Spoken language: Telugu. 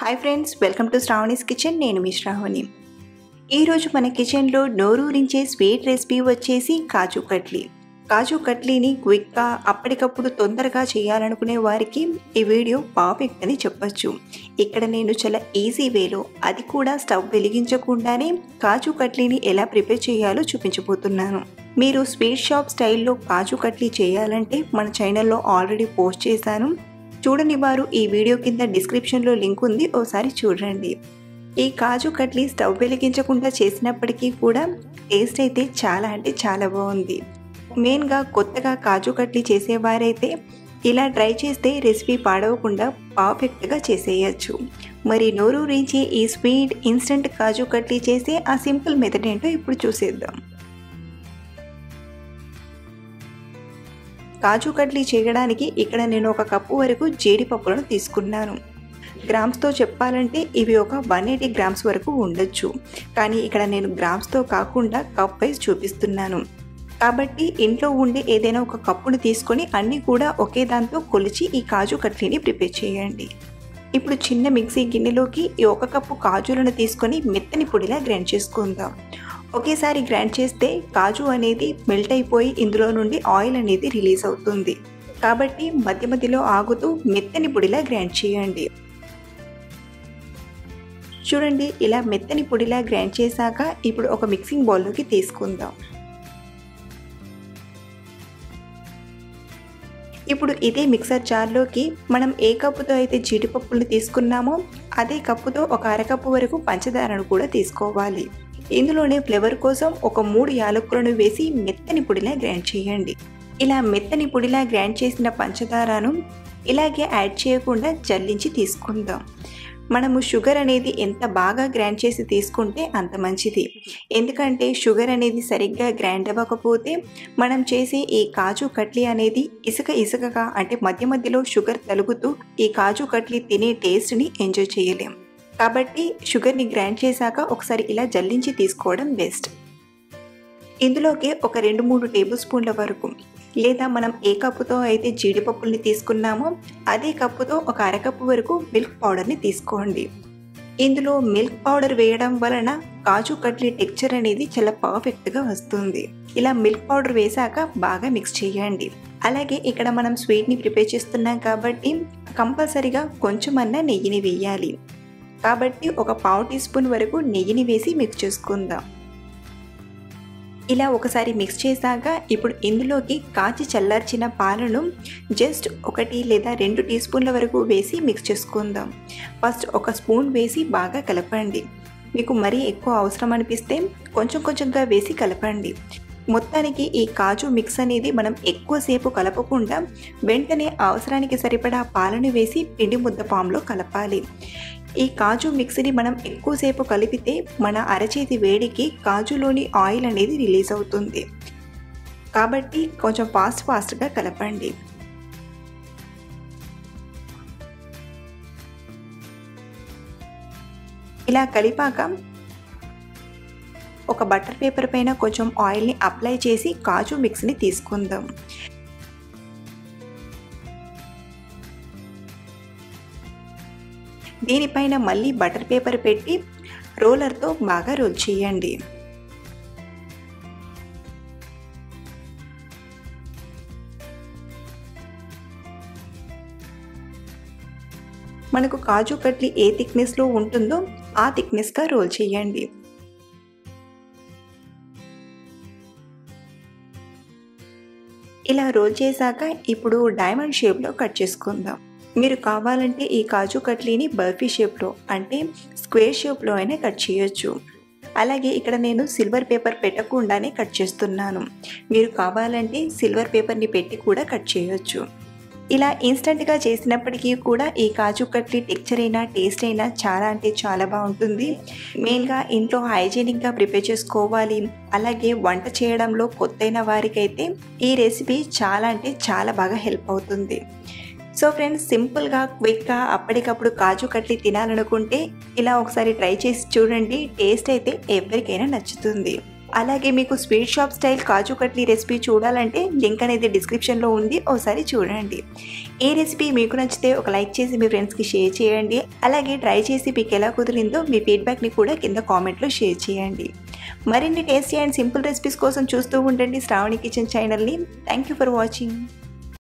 Hi friends welcome to Shravani's kitchen నేను మీ శ్రావణి ఈరోజు మన కిచెన్లో నోరూరించే స్వీట్ రెసిపీ వచ్చేసి కాజు కట్లీ. కాజు కట్లీని క్విక్గా అప్పటికప్పుడు తొందరగా చేయాలనుకునే వారికి ఈ వీడియో పర్ఫెక్ట్ అని చెప్పచ్చు. ఇక్కడ నేను చాలా ఈజీ వేలో అది కూడా స్టవ్ వెలిగించకుండానే కాజు కట్లీని ఎలా ప్రిపేర్ చేయాలో చూపించబోతున్నాను. మీరు స్వీట్ షాప్ స్టైల్లో కాజు కట్లీ చేయాలంటే మన ఛానల్లో ఆల్రెడీ పోస్ట్ చేశాను. చూడని వారు ఈ వీడియో కింద డిస్క్రిప్షన్లో లింక్ ఉంది ఓసారి చూడండి. ఈ కాజు కట్లీ స్టవ్ వెలిగించకుండా చేసినప్పటికీ కూడా టేస్ట్ అయితే చాలా అంటే చాలా బాగుంది. మెయిన్గా కొత్తగా కాజు కట్లీ చేసేవారైతే ఇలా ట్రై చేస్తే రెసిపీ పాడవకుండా పర్ఫెక్ట్గా చేసేయచ్చు. మరి నోరూరించి ఈ స్వీట్ ఇన్స్టెంట్ కాజు కట్లీ చేసే ఆ సింపుల్ మెథడ్ ఏంటో ఇప్పుడు చూసేద్దాం. కాజు కడ్లీ చేయడానికి ఇక్కడ నేను ఒక కప్పు వరకు జీడిపప్పులను తీసుకున్నాను. గ్రామ్స్తో చెప్పాలంటే ఇవి ఒక వన్ ఎయిటీ గ్రామ్స్ వరకు ఉండొచ్చు. కానీ ఇక్కడ నేను గ్రామ్స్తో కాకుండా కప్ వైజ్ చూపిస్తున్నాను. కాబట్టి ఇంట్లో ఉండే ఏదైనా ఒక కప్పును తీసుకొని అన్నీ కూడా ఒకే దాంతో కొలిచి ఈ కాజు కట్లీని ప్రిపేర్ చేయండి. ఇప్పుడు చిన్న మిక్సీ గిన్నెలోకి ఈ ఒక కప్పు కాజులను తీసుకొని మెత్తని పొడిలా గ్రైండ్ చేసుకుందాం. ఒకేసారి గ్రైండ్ చేస్తే కాజు అనేది మెల్ట్ అయిపోయి ఇందులో నుండి ఆయిల్ అనేది రిలీజ్ అవుతుంది. కాబట్టి మధ్య మధ్యలో ఆగుతూ మెత్తని పొడిలా గ్రైండ్ చేయండి. చూడండి ఇలా మెత్తని పొడిలా గ్రైండ్ చేశాక ఇప్పుడు ఒక మిక్సింగ్ బౌల్లోకి తీసుకుందాం. ఇప్పుడు ఇదే మిక్సర్ జార్లోకి మనం ఏ కప్పుతో అయితే జీడిపప్పులు తీసుకున్నామో అదే కప్పుతో ఒక అరకప్పు వరకు పంచదారను కూడా తీసుకోవాలి. ఇందులోనే ఫ్లేవర్ కోసం ఒక మూడు యాలకులను వేసి మెత్తని పొడిలా గ్రైండ్ చేయండి. ఇలా మెత్తని పొడిలా గ్రైండ్ చేసిన పంచదారను ఇలాగే యాడ్ చేయకుండా జల్లించి తీసుకుందాం. మనము షుగర్ అనేది ఎంత బాగా గ్రైండ్ చేసి తీసుకుంటే అంత మంచిది. ఎందుకంటే షుగర్ అనేది సరిగ్గా గ్రైండ్ అవ్వకపోతే మనం చేసే ఈ కాజు కట్లీ అనేది ఇసుక ఇసుకగా అంటే మధ్య మధ్యలో షుగర్ తలుగుతూ ఈ కాజు కట్లీ తినే టేస్ట్ని ఎంజాయ్ చేయలేం. కాబట్టి షుగర్ని గ్రైండ్ చేశాక ఒకసారి ఇలా జల్లించి తీసుకోవడం బెస్ట్. ఇందులోకి ఒక రెండు మూడు టేబుల్ స్పూన్ల వరకు లేదా మనం ఏ కప్పుతో అయితే జీడిపప్పుల్ని తీసుకున్నామో అదే కప్పుతో ఒక అరకప్పు వరకు మిల్క్ పౌడర్ని తీసుకోండి. ఇందులో మిల్క్ పౌడర్ వేయడం వలన కాజు కట్లీ టెక్చర్ అనేది చాలా పర్ఫెక్ట్గా వస్తుంది. ఇలా మిల్క్ పౌడర్ వేశాక బాగా మిక్స్ చేయండి. అలాగే ఇక్కడ మనం స్వీట్ని ప్రిపేర్ చేస్తున్నాం కాబట్టి కంపల్సరిగా కొంచెమన్నా నెయ్యిని వేయాలి. కాబట్టి ఒక పావు టీ స్పూన్ వరకు నెయ్యిని వేసి మిక్స్ చేసుకుందాం. ఇలా ఒకసారి మిక్స్ చేశాక ఇప్పుడు ఇందులోకి కాచి చల్లార్చిన పాలను జస్ట్ ఒకటి లేదా రెండు టీ స్పూన్ల వరకు వేసి మిక్స్ చేసుకుందాం. ఫస్ట్ ఒక స్పూన్ వేసి బాగా కలపండి. మీకు మరీ ఎక్కువ అవసరం అనిపిస్తే కొంచెం కొంచెంగా వేసి కలపండి. మొత్తానికి ఈ కాజు మిక్స్ అనేది మనం ఎక్కువసేపు కలపకుండా వెంటనే అవసరానికి సరిపడా పాలను వేసి పిండి ముద్ద పాములో కలపాలి. ఈ కాజు మిక్స్ని మనం ఎక్కువసేపు కలిపితే మన అరచేతి వేడికి కాజులోని ఆయిల్ అనేది రిలీజ్ అవుతుంది. కాబట్టి కొంచెం ఫాస్ట్ ఫాస్ట్గా కలపండి. ఇలా కలిపాక ఒక బటర్ పేపర్ పైన కొంచెం ఆయిల్ని అప్లై చేసి కాజు మిక్స్ని తీసుకుందాం. దీనిపైన మళ్ళీ బటర్ పేపర్ పెట్టి రోలర్తో బాగా రోల్ చేయండి. మనకు కాజు కట్లీ ఏ థిక్నెస్లో ఉంటుందో ఆ థిక్నెస్గా రోల్ చేయండి. ఇలా రోల్ చేశాక ఇప్పుడు డైమండ్ షేప్లో కట్ చేసుకుందాం. మీరు కావాలంటే ఈ కాజు కట్లీని బర్ఫీ షేప్లో అంటే స్క్వేర్ షేప్లో అయినా కట్ చేయొచ్చు. అలాగే ఇక్కడ నేను సిల్వర్ పేపర్ పెట్టకుండానే కట్ చేస్తున్నాను. మీరు కావాలంటే సిల్వర్ పేపర్ని పెట్టి కూడా కట్ చేయొచ్చు. ఇలా ఇన్స్టెంట్గా చేసినప్పటికీ కూడా ఈ కాజు కట్లీ టెక్చర్ అయినా టేస్ట్ అయినా చాలా అంటే చాలా బాగుంటుంది. మెయిన్గా ఇంట్లో హైజీనిక్గా ప్రిపేర్ చేసుకోవాలి. అలాగే వంట చేయడంలో కొత్తైన వారికైతే ఈ రెసిపీ చాలా అంటే చాలా బాగా హెల్ప్ అవుతుంది. సో ఫ్రెండ్స్ సింపుల్గా క్విక్గా అప్పటికప్పుడు కాజు కట్లీ తినాలనుకుంటే ఇలా ఒకసారి ట్రై చేసి చూడండి. టేస్ట్ అయితే ఎవరికైనా నచ్చుతుంది. అలాగే మీకు sweet shop style kaju katli recipe చూడాలంటే లింక్ అనేది డిస్క్రిప్షన్లో ఉంది. ఒకసారి చూడండి. ఈ రెసిపీ మీకు నచ్చితే ఒక లైక్ చేసి మీ ఫ్రెండ్స్కి షేర్ చేయండి. అలాగే ట్రై చేసి మీకు ఎలా కుదిరిందో మీ ఫీడ్బ్యాక్ని కూడా కింద కామెంట్లో షేర్ చేయండి. మరిన్ని టేస్టీ అండ్ సింపుల్ రెసిపీస్ కోసం చూస్తూ ఉండండి శ్రావణి కిచెన్ ఛానల్ని. Thank you for watching.